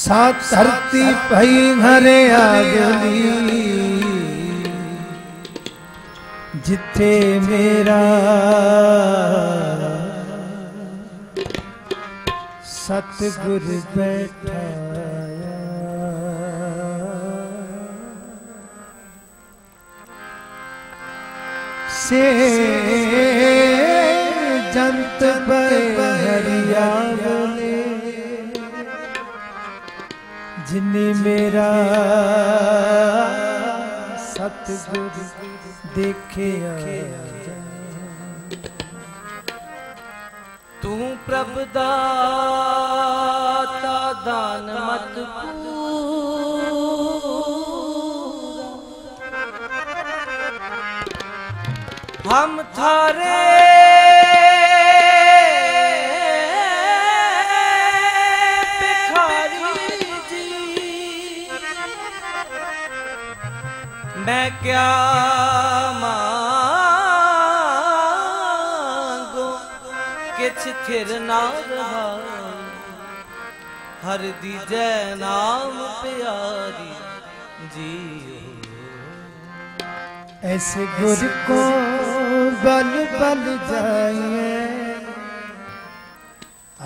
सात धरती भई घरे आगली। जिथे मेरा सतगुर बैठाया से जंत पर हरिया ਜਿਨੇ ਮੇਰਾ ਸਤਿਗੁਰ ਦੇਖਿਆ ਤੂੰ ਪ੍ਰਭ ਦਾਤਾ ਦਾਨ ਮਤ ਪੂਰਾ। ਹਮ ਥਾਰੇ मैं क्या मांगो? किछ थिर ना रहा। हर दी जय नाम प्यारी जी ऐसे गुर को बल बल जाए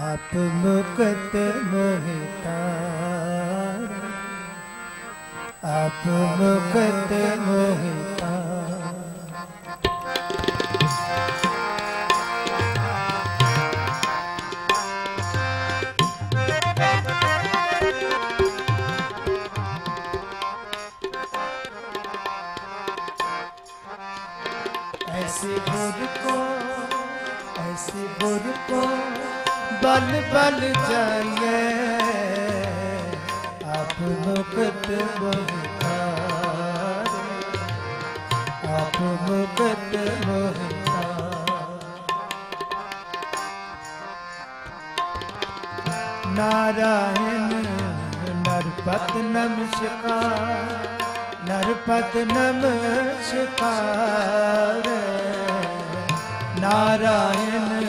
आप मुकत मोहता। आप मुकत मोहितार ऐसे गुर को ऐसे गुर को बल बल जाइए। ਆਪ ਮੁਕਤ ਬਹਕਾਰ ਆਪ ਮੁਕਤ ਬਹਕਾਰ ਨਾਰਾਇਣ ਨਰਪਤ ਨਮਸਕਾਰ ਨਰਪਤ ਨਮਸਕਾਰ ਨਾਰਾਇਣ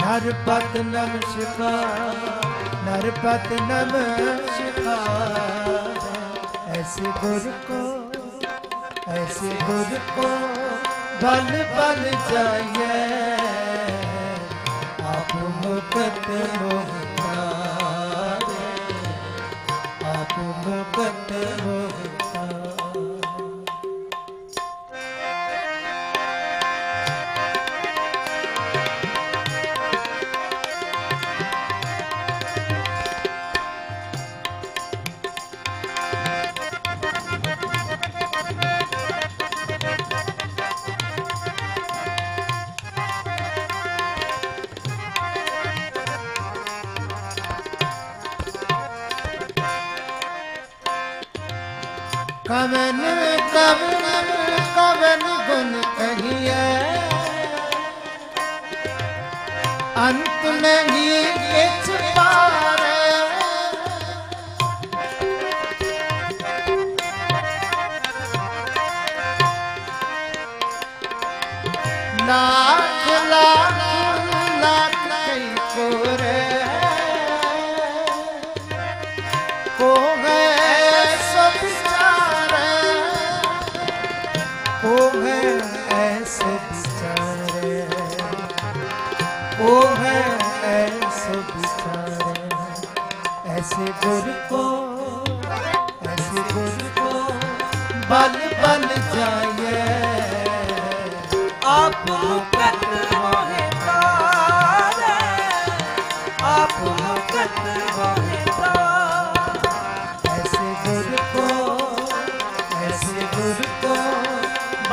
ਨਰਪਤ ਨਮਸਕਾਰ ਨਰਪਤ ਨਮਸਕਾਰ ਪਿਆਰਾ ਐਸੇ ਬਲ ਬਲ ਜਾਈਏ ਆਪ ਮੁਕਤ ਮੋਹ ਤਾਰੇ ਮੁਕਤ ਮੋਹ Amen.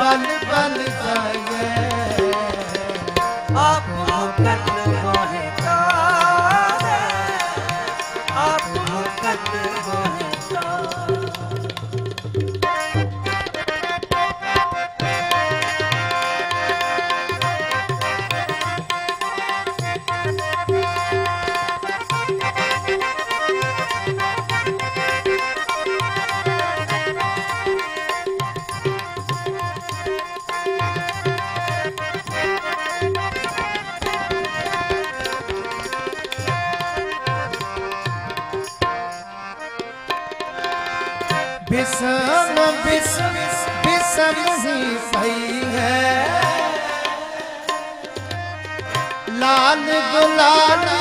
ऐसे गुर को পাগলা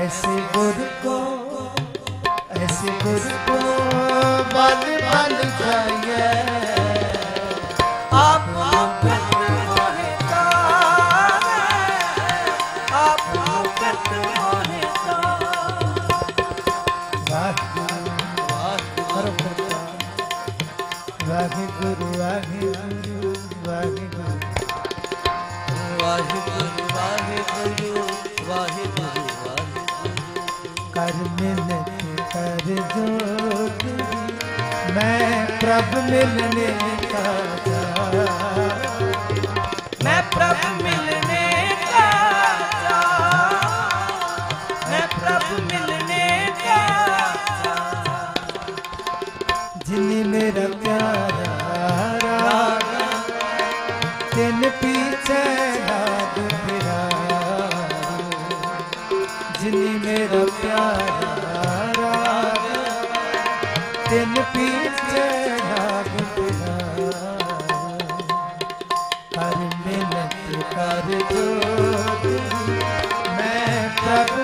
ऐसे गुर को ऐसे गुर को रब मिलने Happy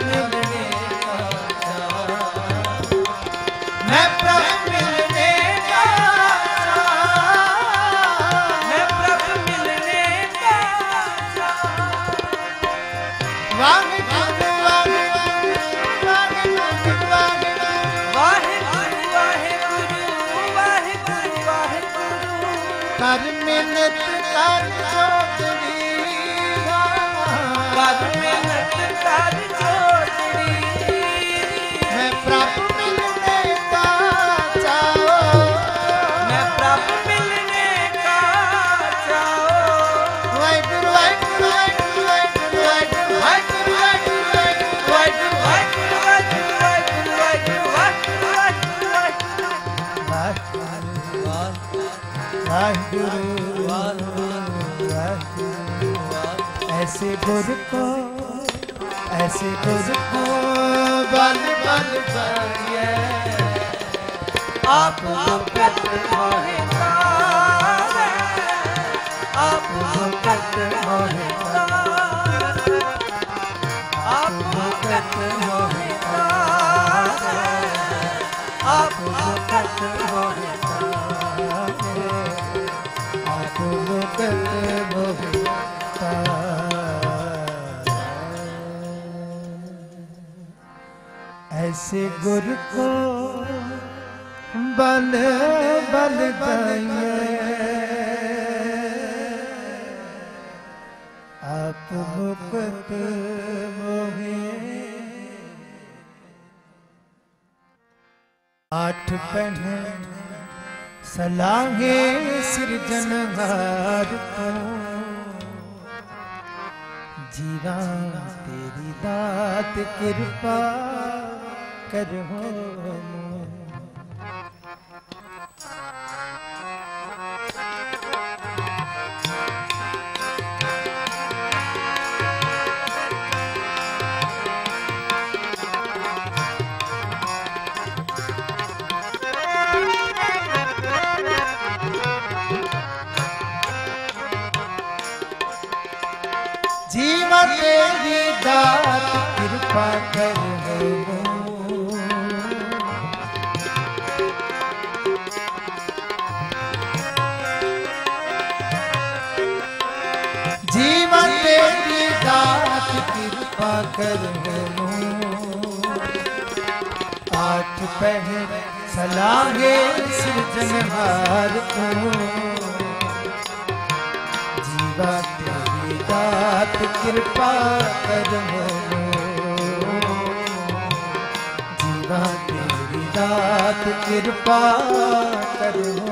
ਵਾਹਿਗੁਰੂ ਵਾਹਿਗੁਰੂ ਐਸੇ ਗੁਰ ਕੋ ਐਸੇ ਗੁਰ ਕੋ ਬਲ ਬਲ ਪਈਏ ਆਪ ਸੰਪਤ ਹੋਏ ਤਾਰੇ ਆਪ ਆਪ ਸੰਪਤ ਹੋਏ ਤਾਰੇ ऐसे गुरु को बल बल आप मुकत मोहे। आठ पहन सलाहे सृजनहार को। जीवा तेरी दात कृपा। करहु पह सलाहे सृजनहार तू जीवा तेरी दात कृपा कर जीवा तेरी दात कृपा करो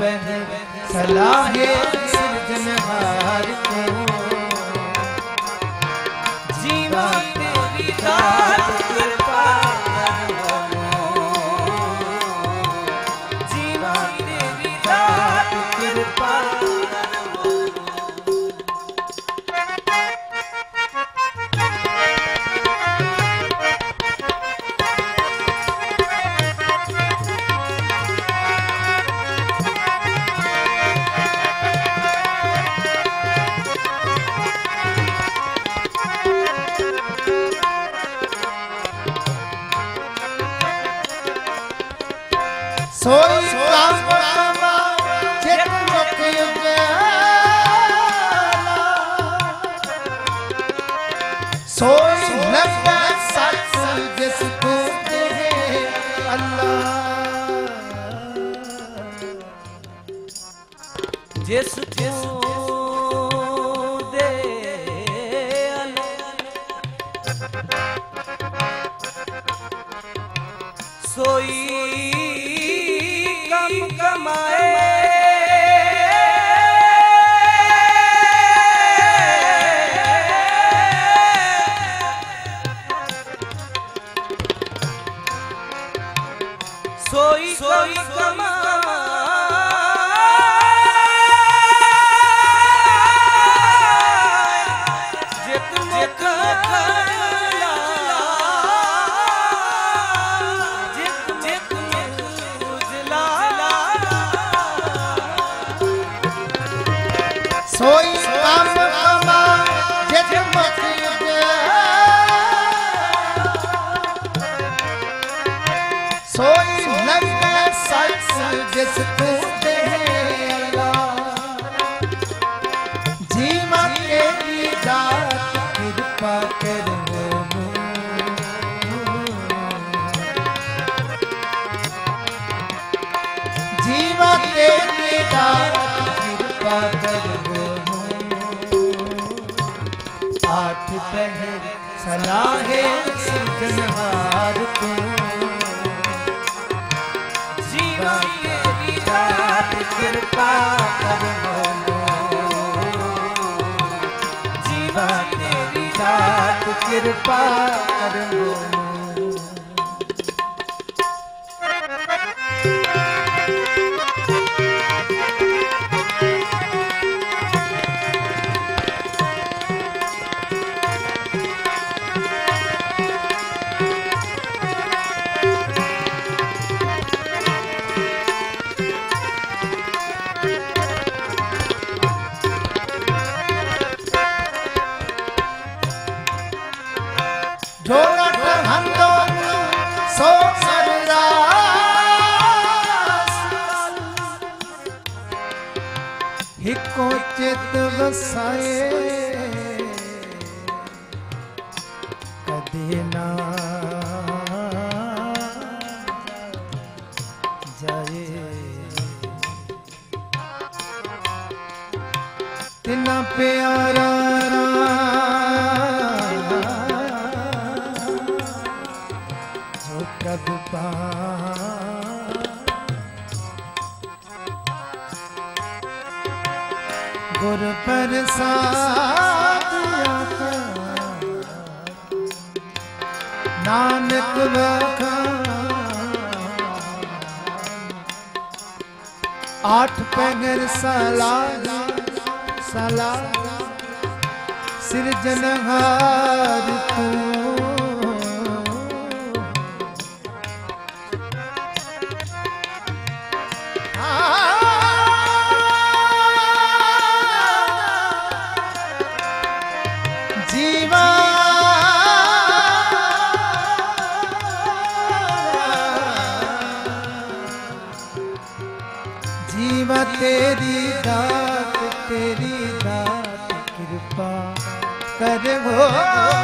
पह सलाहे कृपा कर जीवा तेरी दात कृपा कर sair oh, oh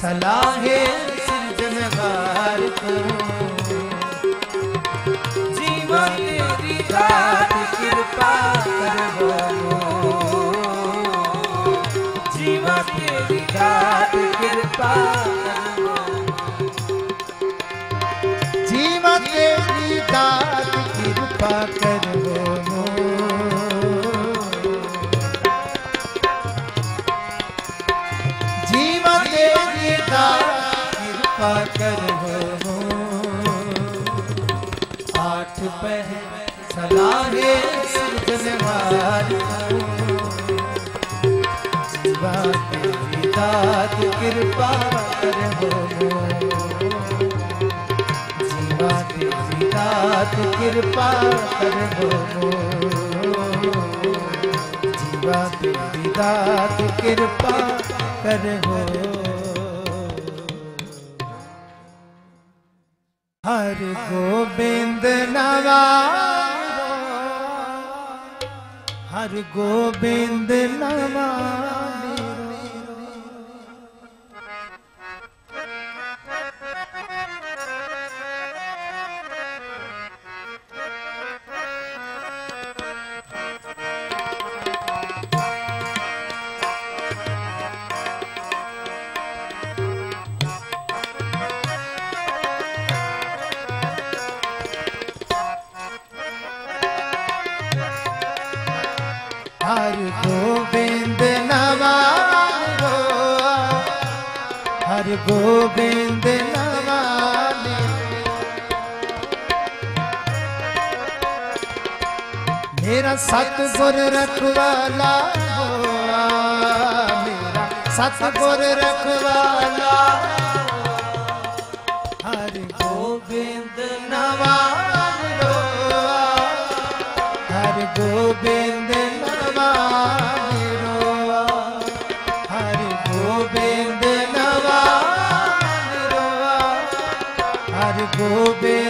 सलाहे सिरजनहार को जीवन तेरी दात कृपा करो जीवन तेरी दात कृपा पार हो कृपा कर हो जीवा कृपा कर हर गोविंद नवा हर गोविंद नवा ਗੋਬਿੰਦ ਨਵਾਲੇ ਮੇਰਾ ਸਤ ਗੁਰ ਰਖਵਾਲਾ ਹੋਆ, ਮੇਰਾ ਸਤ ਗੁਰ ਰਖਵਾਲਾ ਹਰ ਗੋਬਿੰਦ ਨਵਾਲੇ ਹੋਆ Ruben.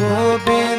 गोविंद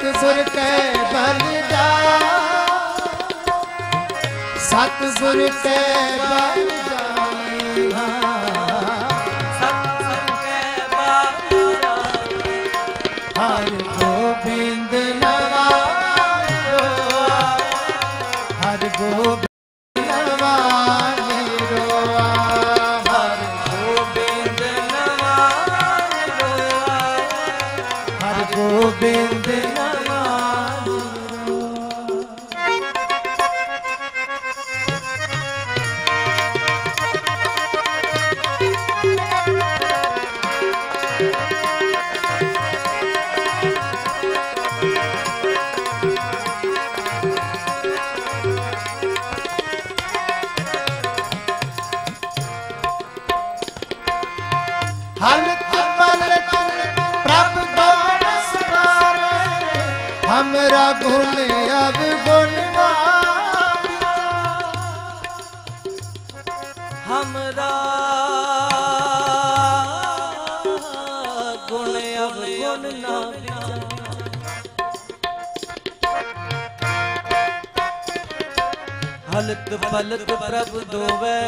ਸਤ ਸੁਰ ਕੈ ਬਲ ਜਾ। ਸਤ ਸੁਰ ਕੈ ਬਲ ਜਾ। हमरा गुण अब गुणवा हमरा गुण अब गुण ना हलत पलत प्रभ दोवे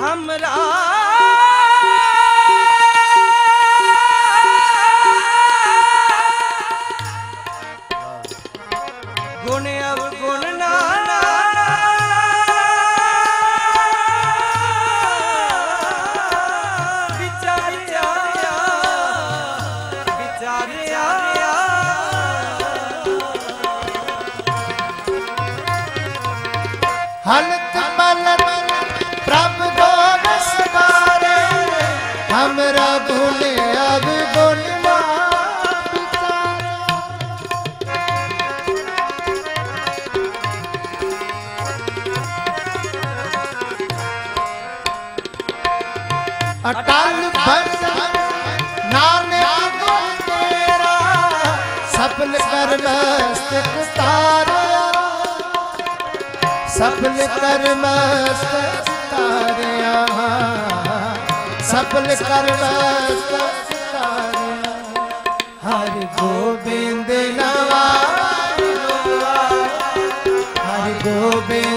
हमरा अटल भट नानक तेरा, सफल कर मस्तक तारा। सफल कर मस्तक तारा सफल कर मस्तक हर गोविंद नवा हर गोविंद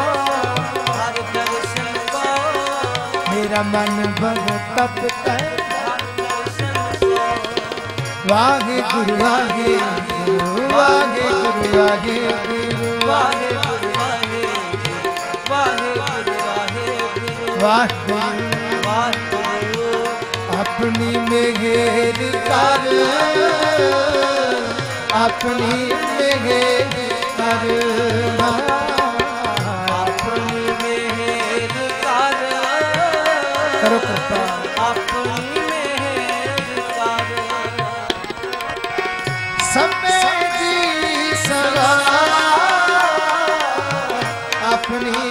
मन भगत वाहे गुरु गुरु वाहे गुरु वाहे गुरु वाहे गुरु। वाहे अपनी मेघेर कर। अपनी मेघेर कर। कृपा अपनी समय अपनी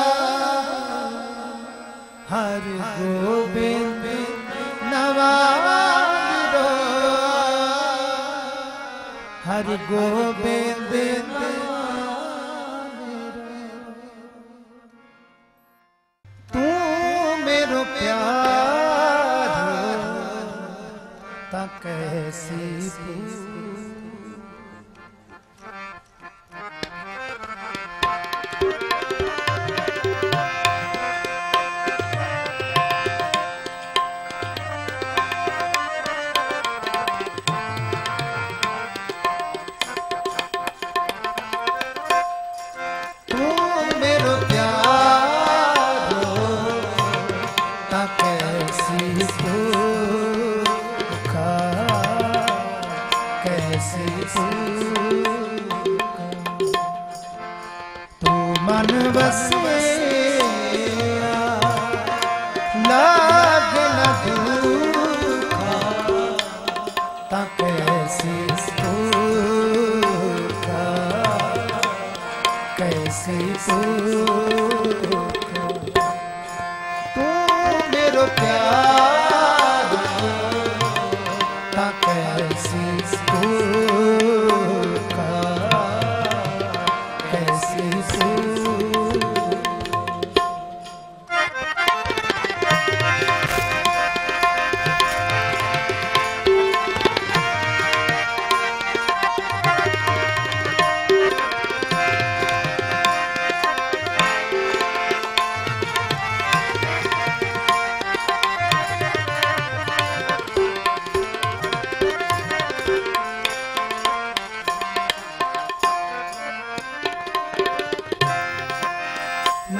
ਹਰ ਗੋਬਿੰਦ ਨਵਾਂਦੋ ਹਰ ਗੋਬਿੰਦ ਤੂੰ ਮੇਰੋ ਪਿਆਰ ਤਾਂ ਕੈਸੀ ਪੂ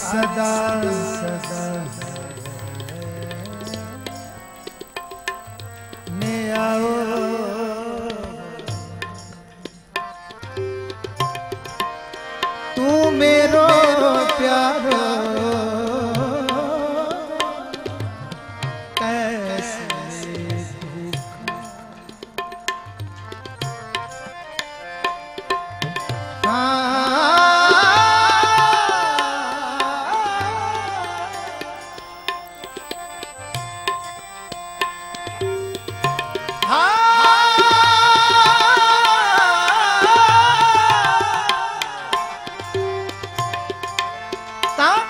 सदा सदा tá?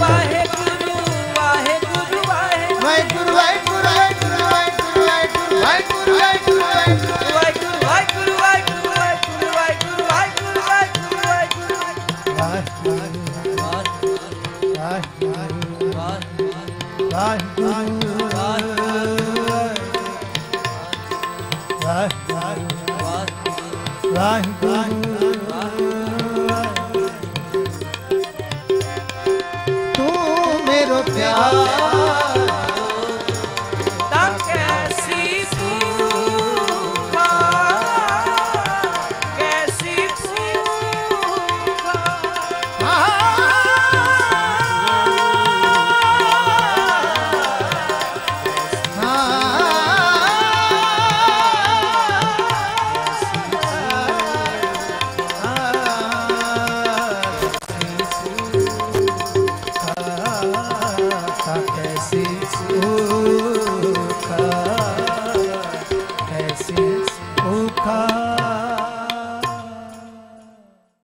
बाबा